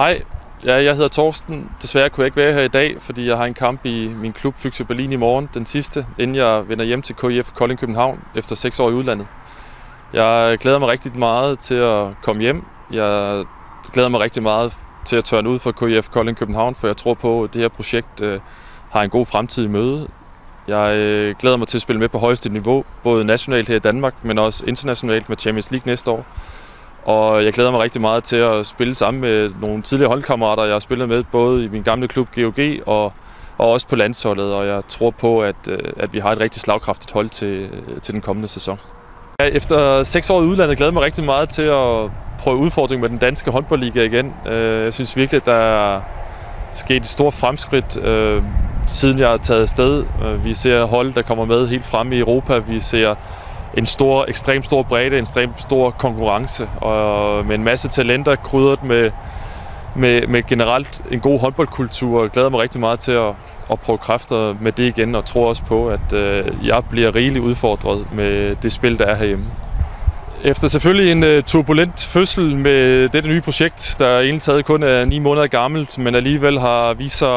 Hej, ja, jeg hedder Torsten. Desværre kunne jeg ikke være her i dag, fordi jeg har en kamp i min klub Fyxe Berlin i morgen, den sidste, inden jeg vender hjem til KIF Kolding København efter seks år i udlandet. Jeg glæder mig rigtig meget til at komme hjem. Jeg glæder mig rigtig meget til at tørne ud for KIF Kolding København, for jeg tror på, at det her projekt øh, har en god fremtid i møde. Jeg øh, glæder mig til at spille med på højeste niveau, både nationalt her i Danmark, men også internationalt med Champions League næste år. Og jeg glæder mig rigtig meget til at spille sammen med nogle tidligere holdkammerater, jeg har spillet med, både i min gamle klub GOG og, og også på landsholdet. Og jeg tror på, at, øh, at vi har et rigtig slagkraftigt hold til, øh, til den kommende sæson. Efter seks år i udlandet glæder jeg mig rigtig meget til at prøve udfordring med den danske håndboldliga igen. Øh, jeg synes virkelig, at der er sket et stort fremskridt, siden jeg er taget afsted. Vi ser hold, der kommer med helt frem i Europa. Vi ser en stor, ekstrem stor bredde, en ekstrem stor konkurrence, og med en masse talenter krydret med, med, med generelt en god håndboldkultur. og glæder mig rigtig meget til at, at prøve kræfter med det igen, og tror også på, at øh, jeg bliver rigeligt udfordret med det spil, der er herhjemme. Efter selvfølgelig en øh, turbulent fødsel med dette nye projekt, der egentlig taget kun er ni måneder gammelt, men alligevel har vist sig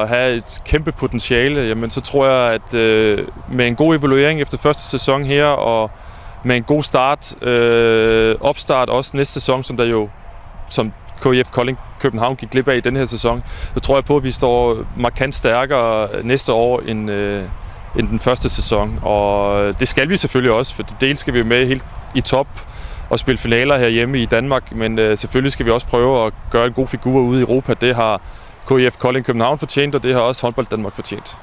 at, have et kæmpe potentiale, jamen så tror jeg, at øh, med en god evaluering efter første sæson her, og med en god start, øh, opstart også næste sæson, som der jo som KIF Kolding København gik glip af i den her sæson, så tror jeg på, at vi står markant stærkere næste år end, øh, end den første sæson. Og det skal vi selvfølgelig også, for dels skal vi med helt i top og spille finaler herhjemme i Danmark, men øh, selvfølgelig skal vi også prøve at gøre en god figur ude i Europa. Det har KIF Kolding København fortjent, og det har også håndbold Danmark fortjent.